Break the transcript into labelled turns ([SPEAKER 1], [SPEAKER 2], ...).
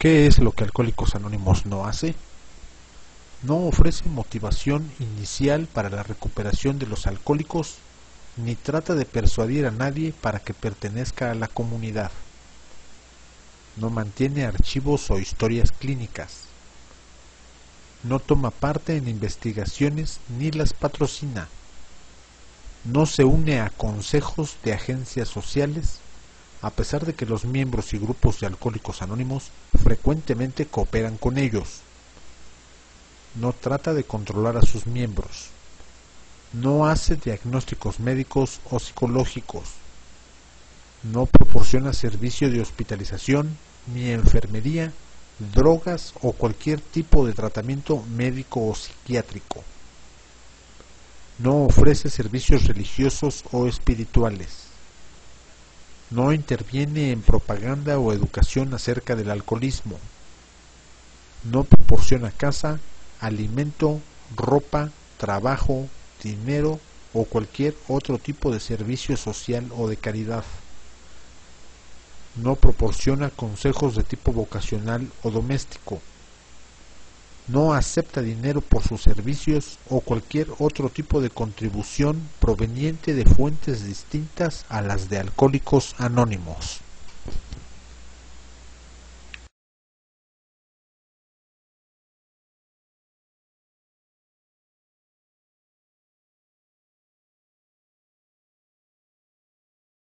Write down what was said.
[SPEAKER 1] ¿Qué es lo que Alcohólicos Anónimos no hace? No ofrece motivación inicial para la recuperación de los alcohólicos ni trata de persuadir a nadie para que pertenezca a la comunidad. No mantiene archivos o historias clínicas. No toma parte en investigaciones ni las patrocina. No se une a consejos de agencias sociales a pesar de que los miembros y grupos de alcohólicos anónimos frecuentemente cooperan con ellos. No trata de controlar a sus miembros. No hace diagnósticos médicos o psicológicos. No proporciona servicio de hospitalización, ni enfermería, drogas o cualquier tipo de tratamiento médico o psiquiátrico. No ofrece servicios religiosos o espirituales no interviene en propaganda o educación acerca del alcoholismo. No proporciona casa, alimento, ropa, trabajo, dinero o cualquier otro tipo de servicio social o de caridad. No proporciona consejos de tipo vocacional o doméstico. No acepta dinero por sus servicios o cualquier otro tipo de contribución proveniente de fuentes distintas a las de alcohólicos anónimos.